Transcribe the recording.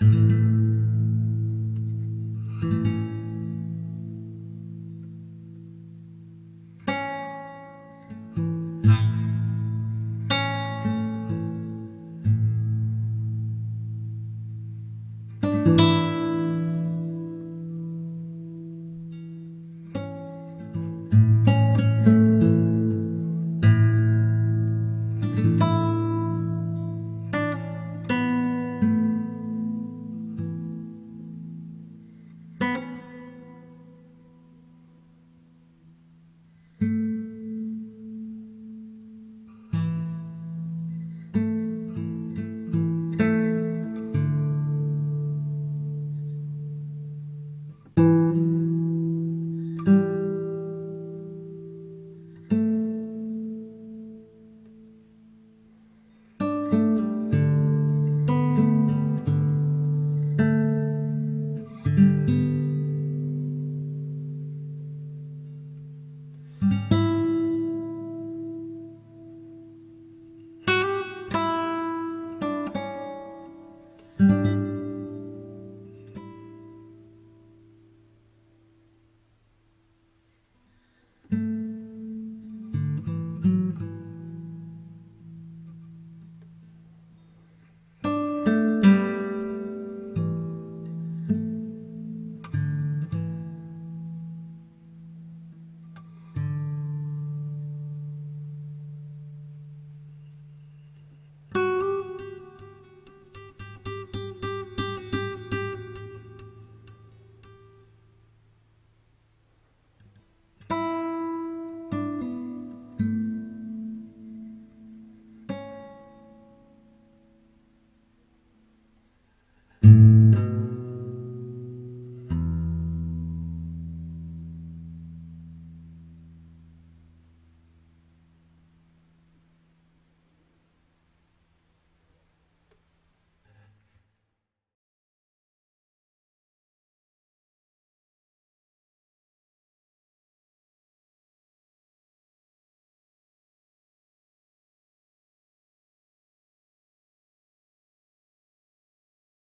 Mm-hmm.